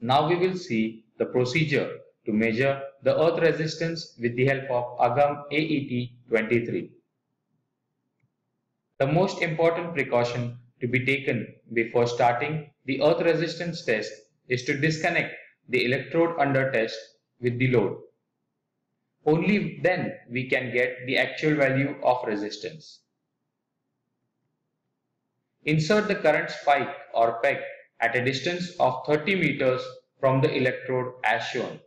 Now we will see the procedure to measure the earth resistance with the help of AGAM AET 23. The most important precaution to be taken before starting the earth resistance test is to disconnect the electrode under test with the load. Only then we can get the actual value of resistance. Insert the current spike or peg at a distance of 30 meters from the electrode as shown.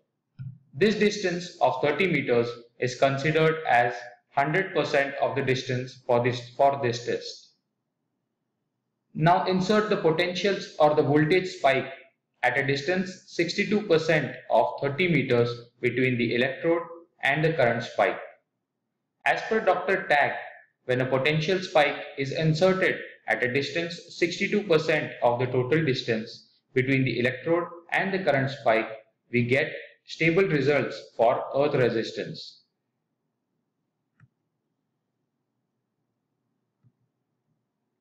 This distance of 30 meters is considered as 100% of the distance for this, for this test. Now insert the potentials or the voltage spike at a distance 62% of 30 meters between the electrode and the current spike. As per Dr. Tagg, when a potential spike is inserted at a distance 62% of the total distance between the electrode and the current spike, we get stable results for earth resistance.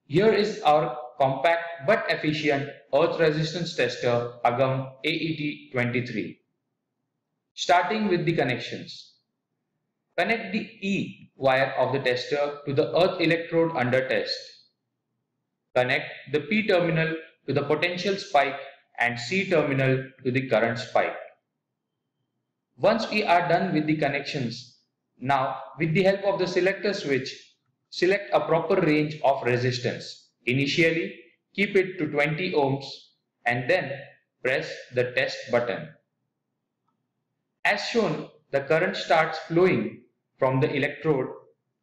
Here is our compact but efficient earth resistance tester AGAM AET23. Starting with the connections. Connect the E wire of the tester to the earth electrode under test. Connect the P terminal to the potential spike and C terminal to the current spike. Once we are done with the connections, now with the help of the selector switch, select a proper range of resistance. Initially, keep it to 20 ohms and then press the test button. As shown, the current starts flowing from the electrode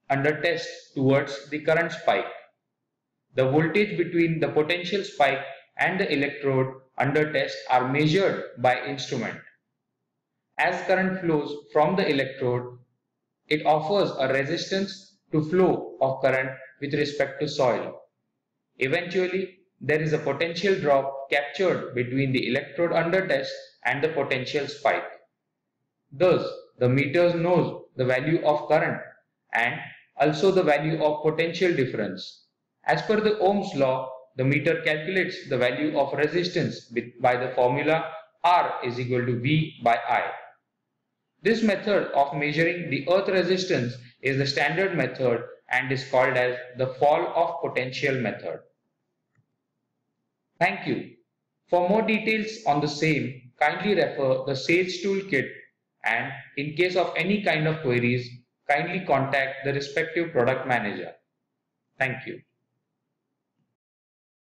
under test towards the current spike. The voltage between the potential spike and the electrode under test are measured by instrument. As current flows from the electrode, it offers a resistance to flow of current with respect to soil. Eventually, there is a potential drop captured between the electrode under test and the potential spike. Thus, the meter knows the value of current and also the value of potential difference. As per the Ohm's law, the meter calculates the value of resistance by the formula R is equal to V by I. This method of measuring the earth resistance is the standard method and is called as the fall of potential method. Thank you. For more details on the same, kindly refer the SAGE toolkit and in case of any kind of queries, kindly contact the respective product manager. Thank you.